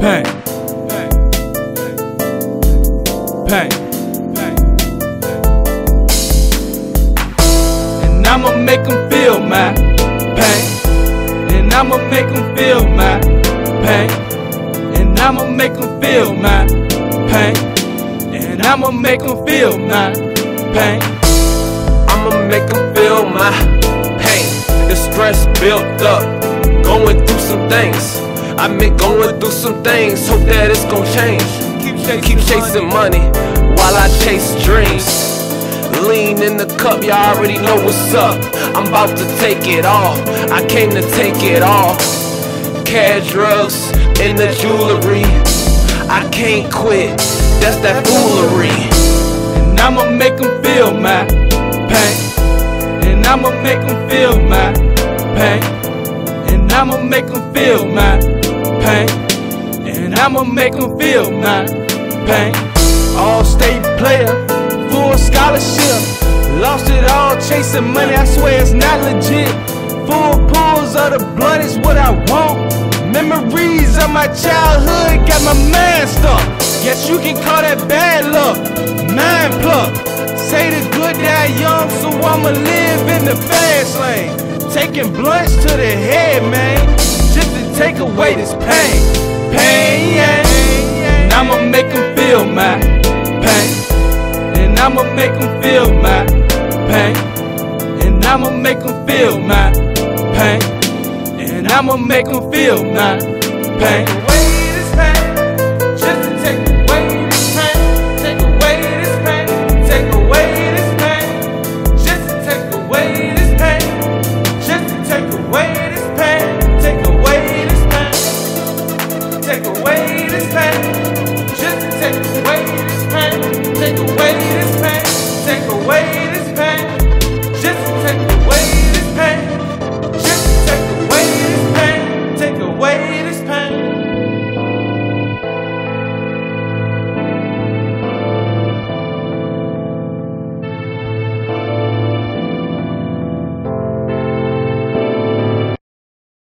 Pain. Pain. Pain. And I'ma make them feel my pain. And I'ma make them feel my pain. And I'ma make them feel my pain. And I'ma make them feel my pain. I'ma make them feel my pain. The stress built up, going through some things. I've been going through some things, hope that it's gon' change. Keep, keep chasing money while I chase dreams. Lean in the cup, y'all already know what's up. I'm about to take it all. I came to take it all. Cash, drugs, and the jewelry. I can't quit, that's that foolery. And I'ma make them feel my pain. And I'ma make them feel my pain. And I'ma make them feel my pain. And I'ma make them feel my pain. All state player, full scholarship. Lost it all chasing money, I swear it's not legit. Full pools of the blood is what I want. Memories of my childhood got my mind stuck. Guess you can call that bad luck. Mind pluck. Say the good die young, so I'ma live in the fast lane. Taking blunts to the head, man. Take away this pain. Pain. And I'ma make them feel my pain. And I'ma make them feel my pain. And I'ma make them feel my pain. And I'ma make them feel my pain.